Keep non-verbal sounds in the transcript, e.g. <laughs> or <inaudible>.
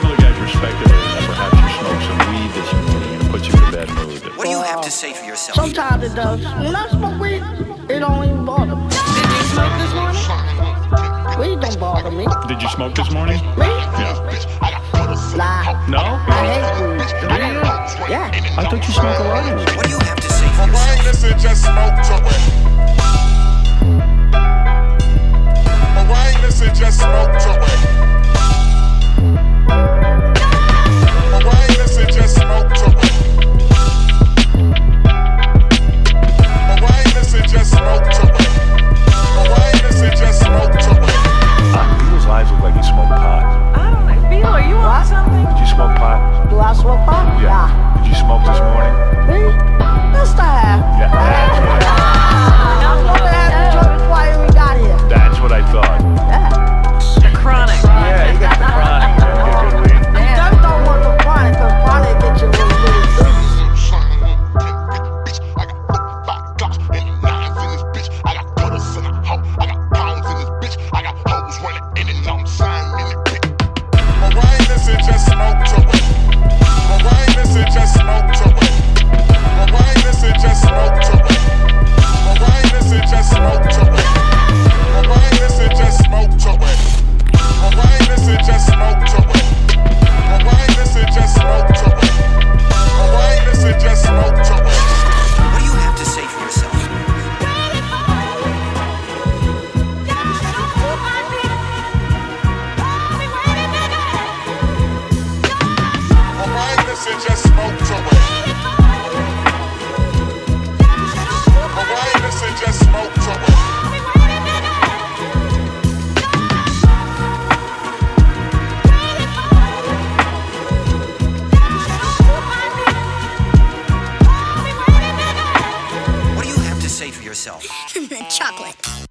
some of the guys it, and perhaps you some weed this morning and you in a bad mood. What do you have to say for yourself? Sometimes it does. When I smoke weed, it don't even bother me. Did you smoke this morning? Weed don't bother me. Did you smoke this morning? Me? Yeah. Nah. No? I hate weed. Yeah. yeah. I thought you smoked a lot of weed. What do you have to say? For rain, listen, just smoke. yourself. <laughs> Chocolate.